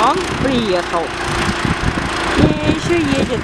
он приехал. И еще едет.